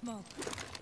smoke.